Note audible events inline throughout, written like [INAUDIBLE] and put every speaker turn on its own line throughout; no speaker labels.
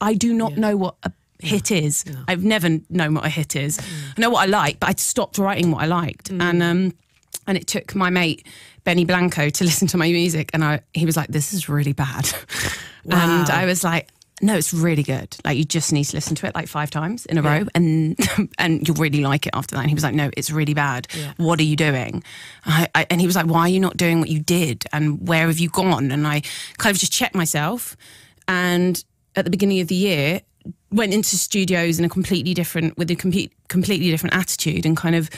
I do not know what a hit is. I've never known what a hit is. I know what I like, but I stopped writing what I liked, and um, and it took my mate Benny Blanco to [LAUGHS] listen to my music, and I he was like, "This is really bad," [LAUGHS] and I was like. No, it's really good. Like you just need to listen to it like five times in a row, and [LAUGHS] and you'll really like it after that. And he was like, "No, it's really bad. What are you doing?" I, I, and he was like, "Why are you not doing what you did? And where have you gone?" And I kind of just checked myself, and at the beginning of the year, went into studios in a completely different with a complete, completely different attitude, and kind of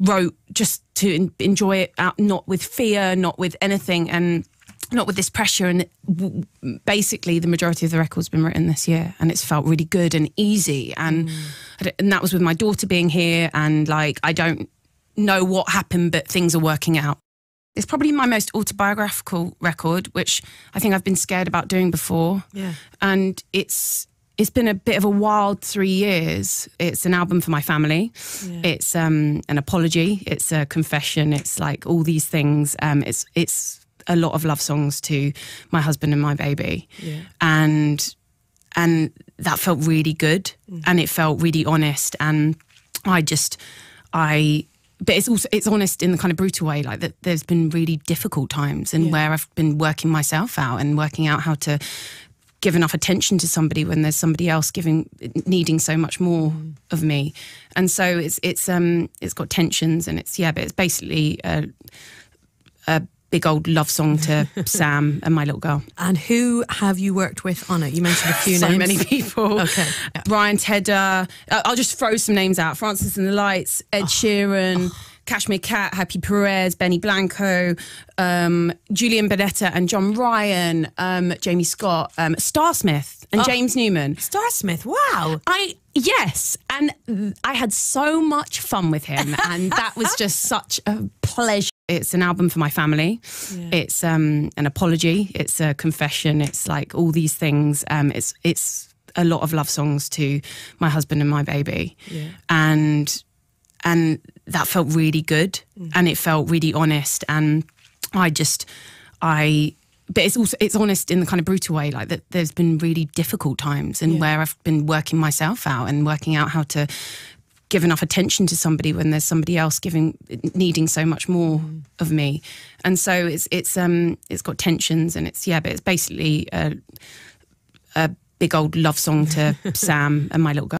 wrote just to en- enjoy it out, not with fear, not with anything, and not with this pressure. And w- basically, the majority of the record's been written this year, and it's felt really good and easy. And mm. don't- and that was with my daughter being here, and like I don't know what happened, but things are working out. It's probably my most autobiographical record, which I think I've been scared about doing before.
Yeah.
And it's it's been a bit of a wild three years. It's an album for my family. It's um, an apology. It's a confession. It's like all these things. Um, it's it's a lot of love songs to my husband and my baby,
Yeah.
and and that felt really good, and it felt really honest. And I just I but it's also it's honest in the kind of brutal way like that there's been really difficult times and where I've been working myself out and working out how to give enough attention to somebody when there's somebody else giving needing so much more of me. And so it's it's um it's got tensions and it's yeah but it's basically a, a big old love song to [LAUGHS] Sam and my little girl
And who have you worked with on it? You mentioned a few [LAUGHS]
so
names.
many people. [LAUGHS]
Okay. Yeah.
Ryan Tedder. Uh, I'll just throw some names out. Francis and the Lights,
Oh.
Ed Sheeran, Cashmere Cat, Happy Perez, Benny Blanco, um, Julian Bunetta and John Ryan, um, Jamie Scott, um, Starsmith and James Newman.
Starsmith. Wow.
I yes, and I had so much fun with him, [LAUGHS] and that was just such a pleasure. It's an album for my family. It's um, an apology. It's a confession. It's like all these things. Um, it's it's a lot of love songs to my husband and my baby, and and that felt really good, and it felt really honest, and I just I but it's also it's honest in the kind of brutal way like that there's been really difficult times and where I've been working myself out and working out how to give enough attention to somebody when there's somebody else giving needing so much more of me. And so it's it's um it's got tensions and it's yeah but it's basically a, a big old love song to [LAUGHS] Sam and my little girl